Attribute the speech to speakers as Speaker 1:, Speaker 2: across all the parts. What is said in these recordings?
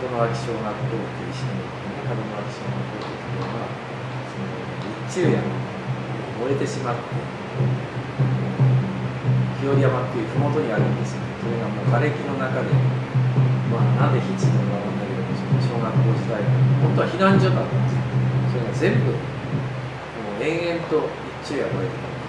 Speaker 1: 門脇小学校という石の門脇小学校というのはその日中山燃えてしまって日和山っていう麓にあるんですよそれがもう瓦礫の中でまあなんで火ついたのかなんだけど小学校時代本当は避難所だったんです。よそれが全部もう延々と日中山燃えてた。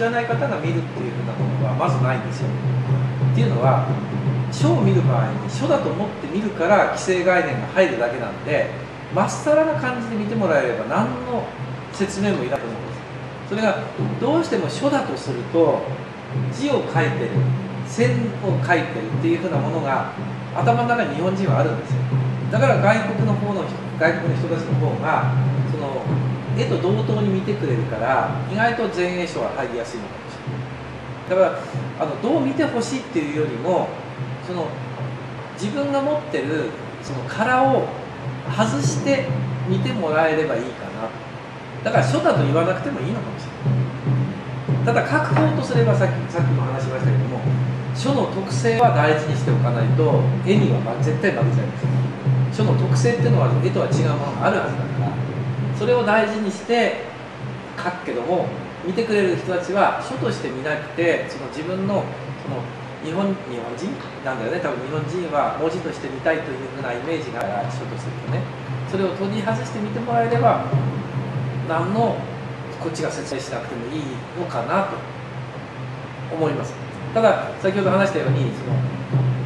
Speaker 1: 知らない方が見るっていうふうなものはまずないんですよ。っていうのは書を見る場合に書だと思って見るから既成概念が入るだけなんでまっさらな感じで見てもらえれば何の説明もいらないと思うんですそれがどうしても書だとすると字を書いてる線を書いてるっていうふうなものが頭の中に日本人はあるんですよだから外国の方の外国の人たちの方がその絵と同等に見てくれるから意外と前衛書は入りやすいのかもしれない。だからあのどう見てほしいっていうよりもその自分が持ってるその殻を外して見てもらえればいいかな。だから書だと言わなくてもいいのかもしれない。ただ書く方とすればさっきさっきも話しましたけども書の特性は大事にしておかないと絵には絶対負けちゃいます。書の特性っていうのは絵とは違うものがあるはずだから。それを大事にして書くけども見てくれる人たちは書として見なくてその自分のその日本日本人？なんだよね。多分日本人は文字として見たいというふうなイメージがある書とするとね。それを取り外して見てもらえれば何のこっちが説明しなくてもいいのかなと思います。ただ先ほど話したようにその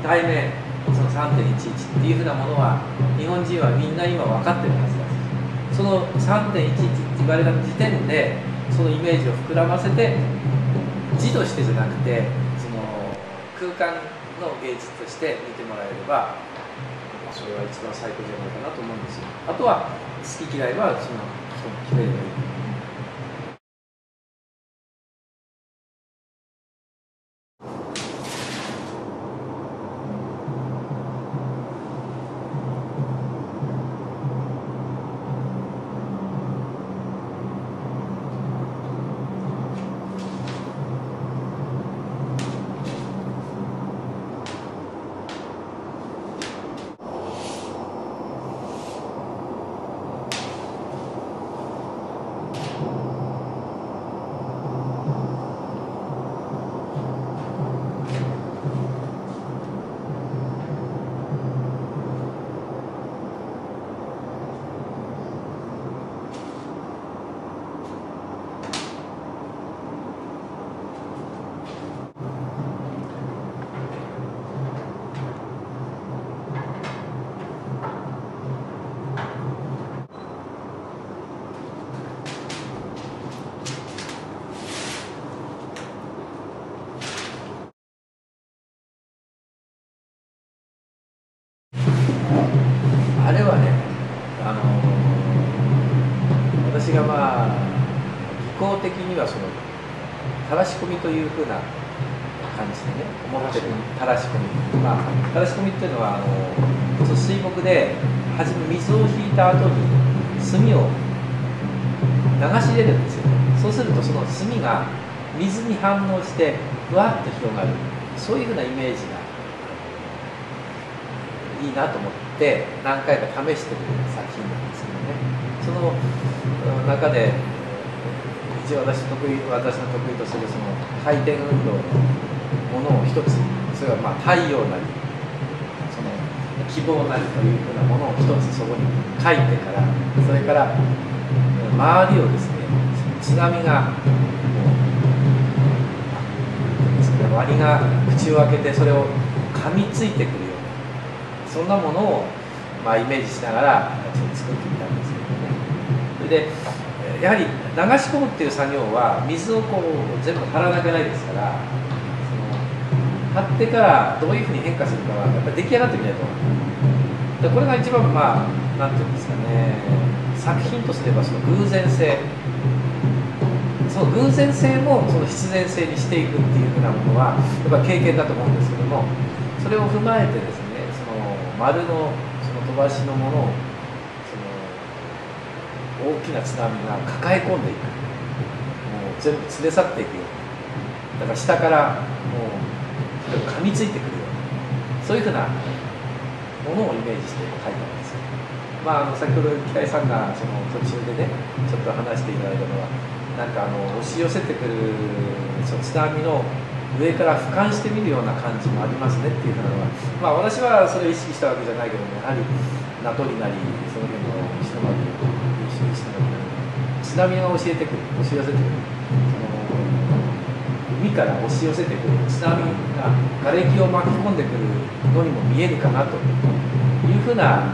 Speaker 1: 題名その3.11っていうふうなものは日本人はみんな今分かってるはずですその3.11って言われた時点でそのイメージを膨らませて字としてじゃなくてその空間の芸術として見てもらえればそれは一番最高じゃないかなと思うんですよ。あとは好き嫌いはその人も決めればいいというふうな感じでね思ってる垂らし込みまあ垂らし込みっていうのはあの水墨で初め水を引いた後に墨を流し入れるんですよ。そうするとその墨が水に反応してふわっと広がる。そういうふうなイメージがいいなと思って何回か試してる作品なんですけどね。その中で一応私得意私の得意とするその回転運動のものを一つそれはまあ太陽なりその希望なりというふうなものを一つそこに書いてからそれから周りをですね津波がワニが口を開けてそれを噛みついてくるようなそんなものを、まあ、イメージしながら作ってみたんですけどねそれでやはり流し込むっていう作業は水をこう全部張らなきゃないですからその張ってからどういうふうに変化するかはやっぱり出来上がってみないと。でこれが一番まあ何て言うんですかね。作品とすればその偶然性。その偶然性もその必然性にしていくっていうふうなものはやっぱ経験だと思うんですけどもそれを踏まえてですねその丸のその飛ばしのものを大きな津波が抱え込んでいくもう全部連れ去っていくようだから下からもう噛みついてくるようなそういうふうなものをイメージして書いたんですよ。まあ、あの先ほど北井さんがその途中でねちょっと話していただいたのはなんかあの押し寄せてくるその津波の上から俯瞰してみるような感じもありますねっていうふうなのは、まあ、私はそれを意識したわけじゃないけどもやはり名取なりその辺津波が教えてくる押し寄せてくる海から押し寄せてくる津波が瓦礫を巻き込んでくるのにも見えるかなというふうな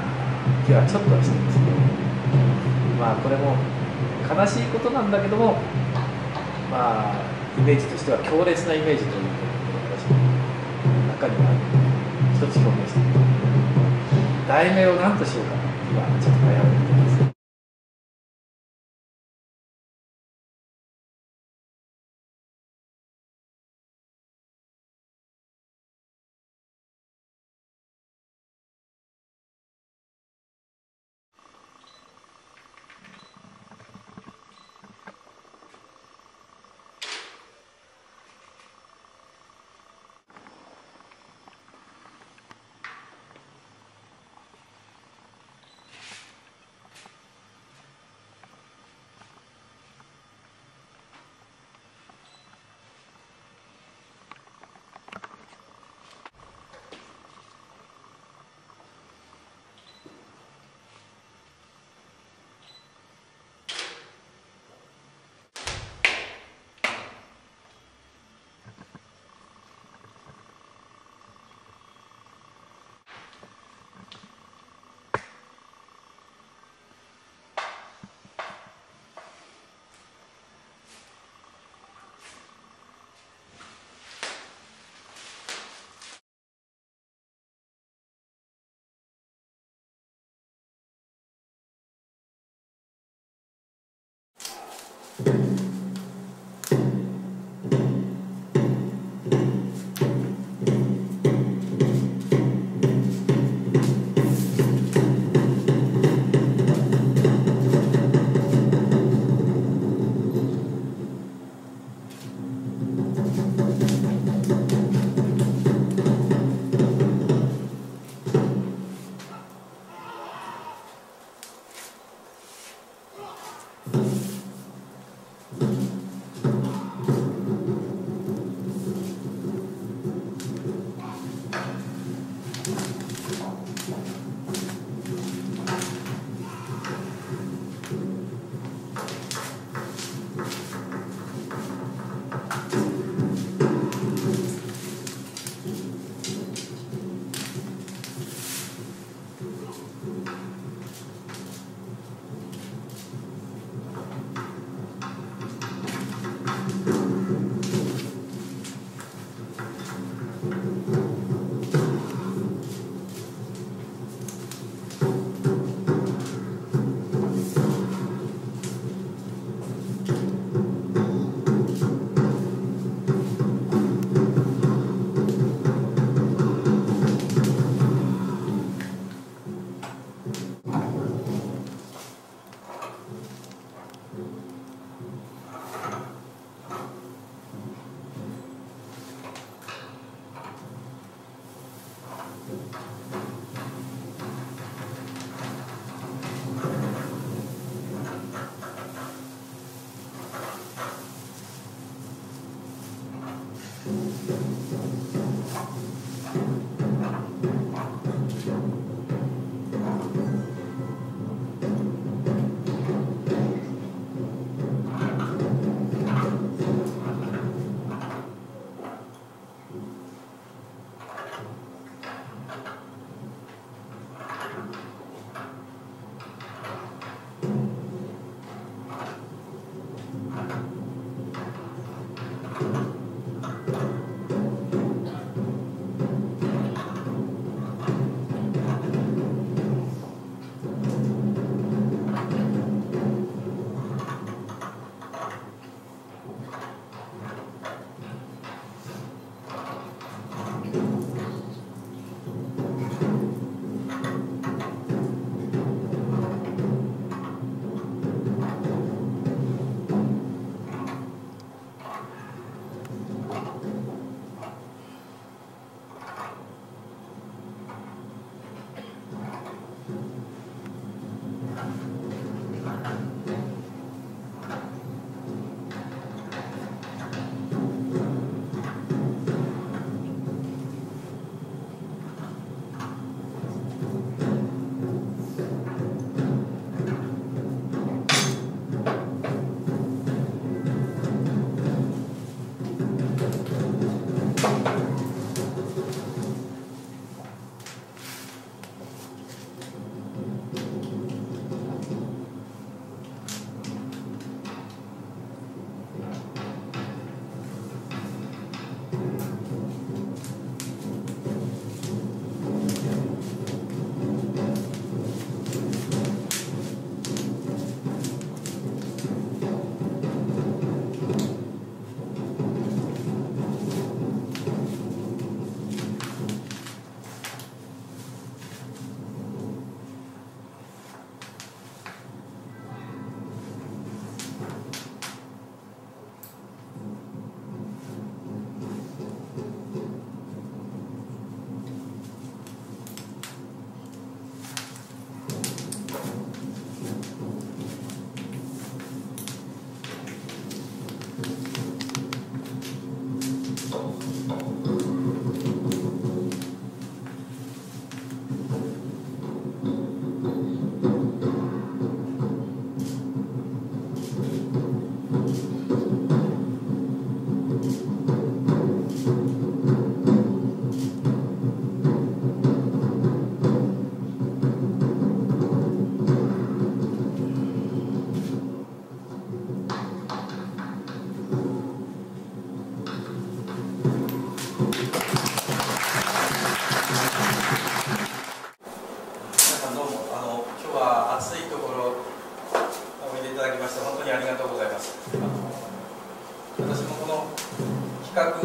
Speaker 1: 気はちょっとはしてますね。まあこれも悲しいことなんだけどもまあイメージとしては強烈なイメージということ私の中には一つ表明して題名を何としようか今ちょっと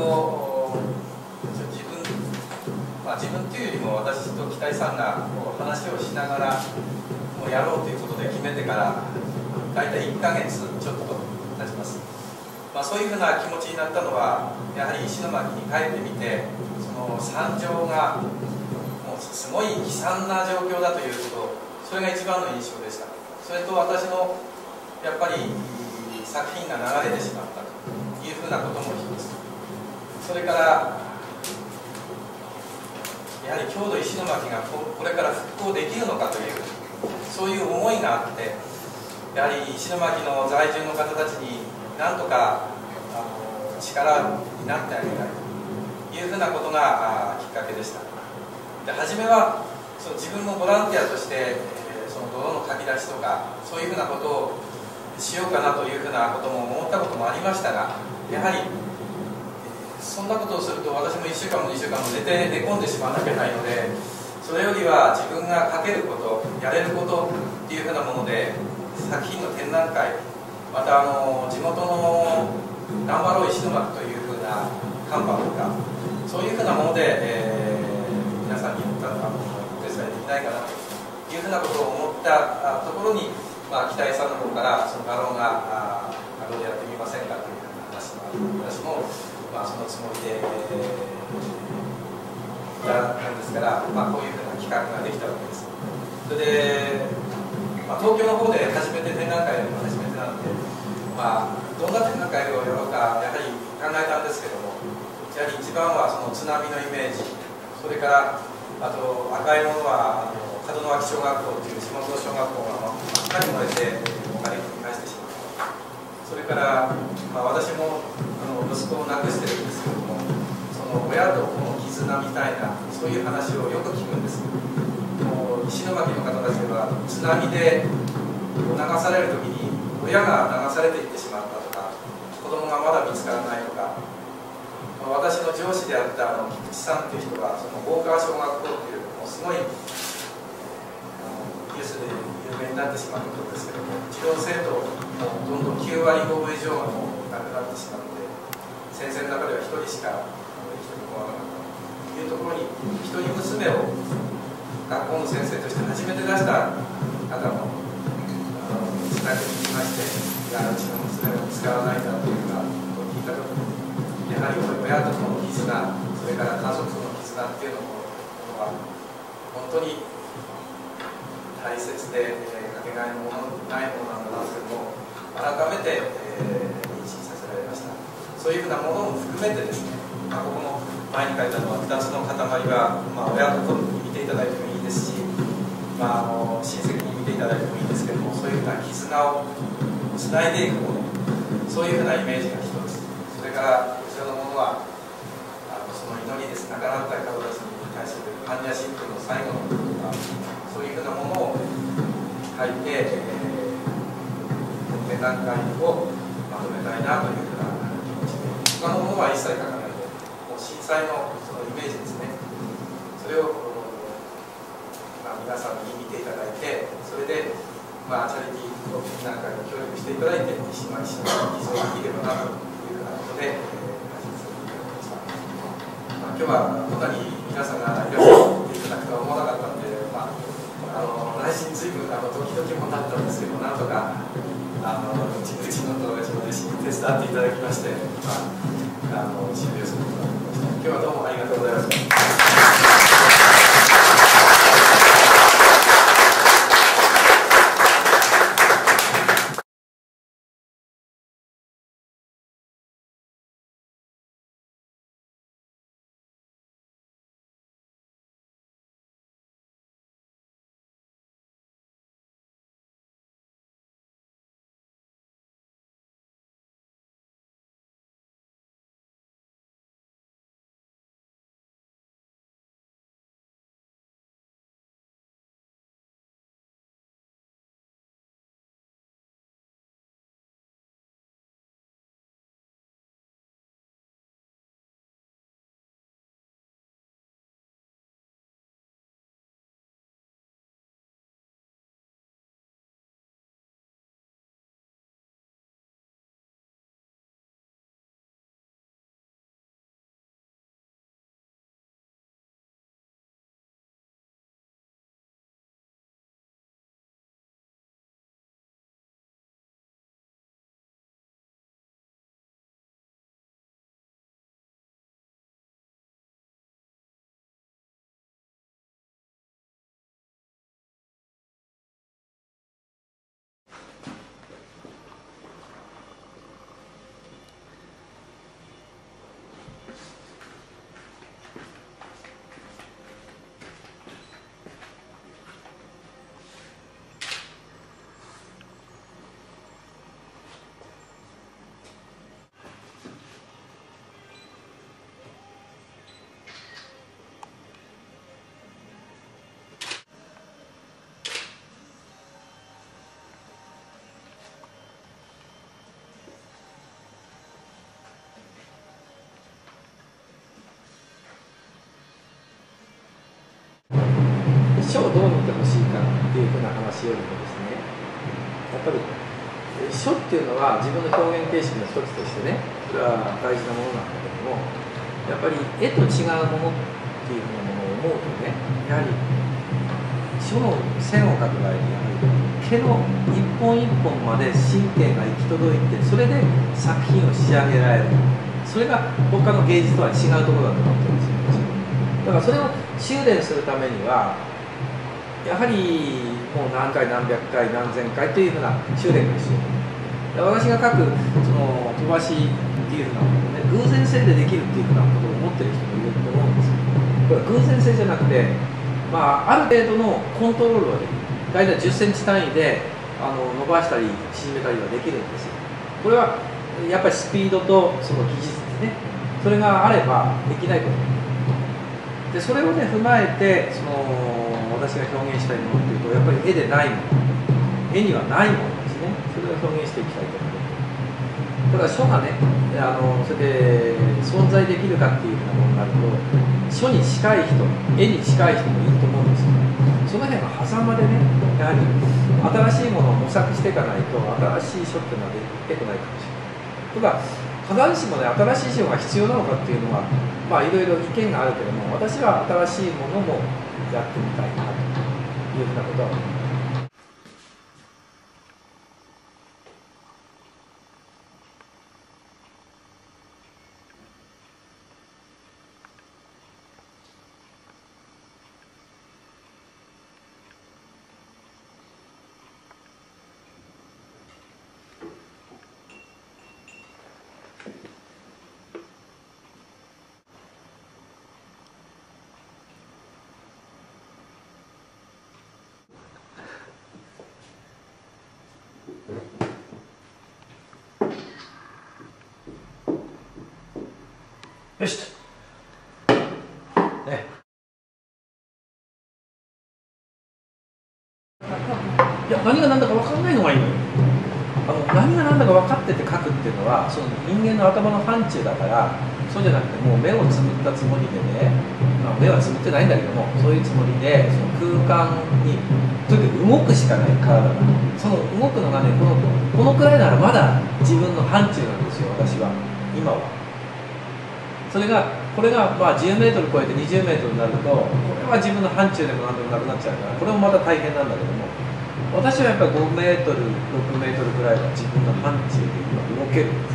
Speaker 1: を自分まあ自分っていうよりも私と北井さんがこう話をしながらもうやろうということで決めてから大体1ヶ月ちょっと経ちます。まあ、そういうふうな気持ちになったのはやはり石巻に帰ってみてその惨状がもうすごい悲惨な状況だということそれが一番の印象でした。それと私のやっぱり作品が流れてしまったというふうなことも一つ。それからやはり郷土石巻がこれから復興できるのかというそういう思いがあってやはり石巻の在住の方たちになんとかあの力になってあげたいというふうなことがきっかけでした。で初めはその自分もボランティアとして、えー、その泥のかき出しとかそういうふうなことをしようかなというふうなことも思ったこともありましたがやはりそんなことをすると私も1週間も2週間も寝て寝込んでしまわなきゃないのでそれよりは自分が書けることやれることっていうふうなもので作品の展覧会またあの地元の頑張ろう石巻というふうな看板とかそういうふうなもので、えー、皆さんにお手伝いできないかなというふうなことを思ったところに、まあ、北井さんの方からその画廊が画廊でやってみませんかという話も私も、まあ、そのつもりで、えー、やったんですから、まあ、こういうふうな企画ができたわけです。それで、まあ、東京の方で初めて展覧会を始めてなんで、まあ、どんな展覧会をやろうかやはり考えたんですけどもやはり一番はその津波のイメージそれからあと赤いものはあの門脇小学校という地元の小学校が真っ赤に燃えてお金を返してしまった。それから、まあ、私もの息子を亡くしてるんですけどもその親と子の絆みたいなそういう話をよく聞くんですもう石巻の方たちは津波で流される時に親が流されていってしまったとか子供がまだ見つからないとか私の上司であったあの菊池さんという人がその大川小学校っていうもうすごいニュースで有名になってしまったことですけども児童生徒もどんどん9割5分以上がもう亡くなってしまって先生の中では1人しか生きてこなかったというところに一人娘を学校の先生として初めて出した方もにきましていやうちの娘を使わないんだというかと聞いた時にやはり親との絆それから家族の絆っていうのもは本当に大切で、えー、かけがえのものないもの含めてですね、まあ、ここの前に書いたのは2つの塊が、まあ、親と子に見ていただいてもいいですし、まあ、あの親戚に見ていただいてもいいですけどもそういうふうな絆をつないでいくものそういうふうなイメージが一つそれからこちらのものはあのその祈りです亡くなった方たちに対する般若心経の最後のそういうふうなものを書いて、えー、展覧会をまとめたいなという他のものは一切書かないでもう震災のそのイメージですね。それをまあ、皆さんに見ていただいてそれで、まあ、チャリティーのなんかに協力していただいて一枚一枚偽装できればなというようなことで、えー、始めさせていただきました、まあ、今日はこんなに皆さんがいらっしゃっていただくとは思わなかったので、まあ、あの内心随分あのドキドキもなったんですけどなんとかあのうちうちの友達も弟子に手伝っていただきまして、まあ、あの終了することができました。今日はどうもありがとうございました。をどう見てほしいかっていうふうな話よりもですねやっぱり書っていうのは自分の表現形式の一つとしてねそれは大事なものなんだけどもやっぱり絵と違うものっていうふうなものを思うとねやはり書の線を描く場合にやはり毛の一本一本まで神経が行き届いてそれで作品を仕上げられる。それが他の芸術とは違うところだと思ってるんですよ。だからそれを修練するためにはやはりもう何回何百回何千回というふうな修練が必要私が書くその飛ばしっていうふうなものね偶然性でできるっていうふうなことを思ってる人もいると思うんですよこれは偶然性じゃなくて、まあ、ある程度のコントロールはできる大体10センチ単位であの伸ばしたり縮めたりはできるんですよこれはやっぱりスピードとその技術ですね。それがあればできないこと。でそれをね踏まえてその私が表現したいものっていうとやっぱり絵でないもの。絵にはないものですね。それを表現していきたいと思ってただ書がねあのそれで存在できるかっていうふうなものになると書に近い人絵に近い人もいると思うんですよ。ねその辺の狭間でねやはり新しいものを模索していかないと新しい書っていうのは出てこないかもしれない。とか必ずしもね新しい資料が必要なのかっていうのはまあいろいろ意見があるけども私は新しいものもやってみたい。なというふうなことは思います。よしねいや何が何だか分かんないのがいいのよあの何が何だか分かってて書くっていうのはその人間の頭の範疇だからそうじゃなくてもう目をつぶったつもりでね、まあ、目はつぶってないんだけどもそういうつもりでその空間にとにかく動くしかない体がその動くのがねこのこのくらいならまだ自分の範疇なんですよ私は。今は。それがこれがまあ10メートル超えて20メートルになるとこれは自分の範疇でも何でもなくなっちゃうからこれもまた大変なんだけども私はやっぱり5メートル6メートルぐらいは自分の範疇で今動けるんです